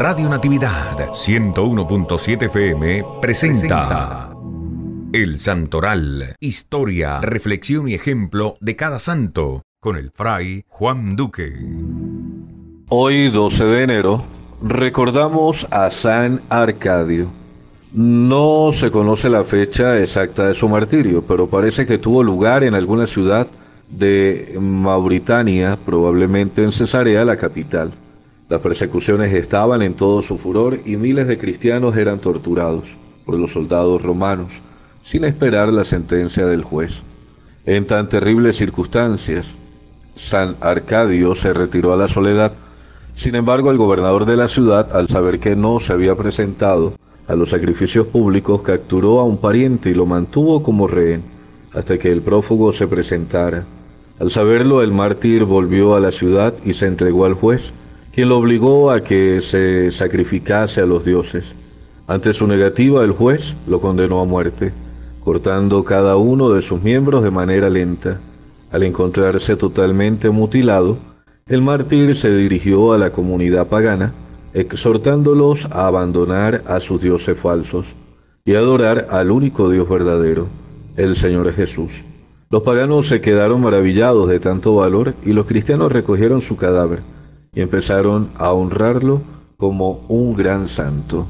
Radio Natividad 101.7 FM presenta El Santoral, historia, reflexión y ejemplo de cada santo con el fray Juan Duque. Hoy 12 de enero recordamos a San Arcadio. No se conoce la fecha exacta de su martirio, pero parece que tuvo lugar en alguna ciudad de Mauritania, probablemente en Cesarea, la capital. Las persecuciones estaban en todo su furor y miles de cristianos eran torturados por los soldados romanos, sin esperar la sentencia del juez. En tan terribles circunstancias, San Arcadio se retiró a la soledad. Sin embargo, el gobernador de la ciudad, al saber que no se había presentado a los sacrificios públicos, capturó a un pariente y lo mantuvo como rehén hasta que el prófugo se presentara. Al saberlo, el mártir volvió a la ciudad y se entregó al juez, quien lo obligó a que se sacrificase a los dioses. Ante su negativa, el juez lo condenó a muerte, cortando cada uno de sus miembros de manera lenta. Al encontrarse totalmente mutilado, el mártir se dirigió a la comunidad pagana, exhortándolos a abandonar a sus dioses falsos y adorar al único Dios verdadero, el Señor Jesús. Los paganos se quedaron maravillados de tanto valor y los cristianos recogieron su cadáver y empezaron a honrarlo como un gran santo.